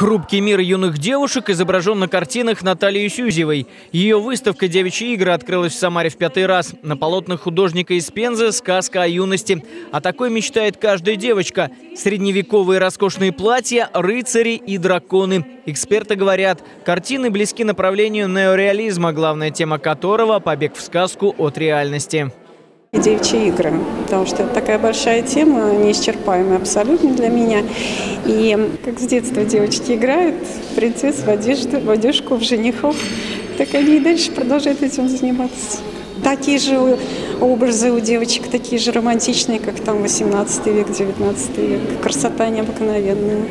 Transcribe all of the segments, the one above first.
Хрупкий мир юных девушек изображен на картинах Натальи Сюзевой. Ее выставка «Девичьи игры» открылась в Самаре в пятый раз. На полотнах художника из Пензы сказка о юности. О такой мечтает каждая девочка. Средневековые роскошные платья, рыцари и драконы. Эксперты говорят, картины близки направлению неореализма, главная тема которого – побег в сказку от реальности девичьи игры, потому что это такая большая тема, неисчерпаемая абсолютно для меня. И как с детства девочки играют, принцесс в одежду, в одежку, в женихов, так они и дальше продолжают этим заниматься. Такие же образы у девочек, такие же романтичные, как там 18 век, 19 век. Красота необыкновенная.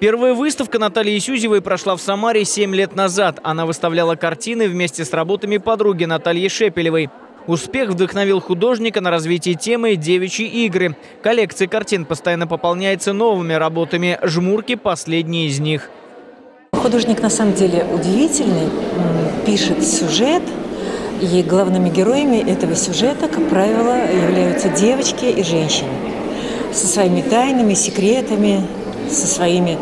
Первая выставка Натальи Сюзевой прошла в Самаре 7 лет назад. Она выставляла картины вместе с работами подруги Натальи Шепелевой. Успех вдохновил художника на развитие темы «Девичьи игры». Коллекция картин постоянно пополняется новыми работами. «Жмурки» – последние из них. Художник на самом деле удивительный. Пишет сюжет, и главными героями этого сюжета, как правило, являются девочки и женщины со своими тайнами, секретами, со своими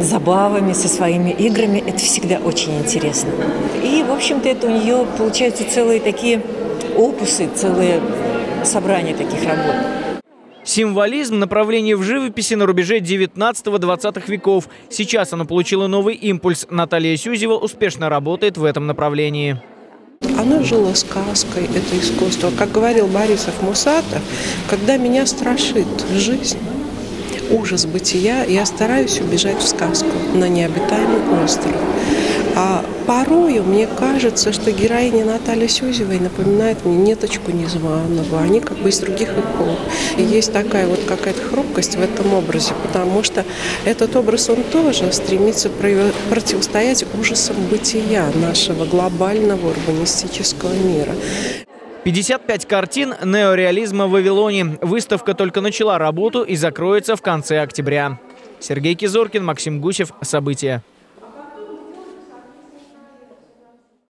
забавами, со своими играми. Это всегда очень интересно. И, в общем-то, это у нее получаются целые такие опусы, целые собрания таких работ. Символизм – направление в живописи на рубеже 19-20 веков. Сейчас оно получило новый импульс. Наталья Сюзева успешно работает в этом направлении. Она жила сказкой, это искусство. Как говорил Борисов Мусатов, когда меня страшит жизнь, ужас бытия, я стараюсь убежать в сказку на необитаемый остров. А порою мне кажется, что героиня Натальи Сюзевой напоминает мне Неточку Незваного. Они как бы из других эпох. И есть такая вот какая-то хрупкость в этом образе, потому что этот образ, он тоже стремится противостоять ужасам бытия нашего глобального урбанистического мира. 55 картин неореализма в Вавилоне. Выставка только начала работу и закроется в конце октября. Сергей Кизоркин, Максим Гусев. События.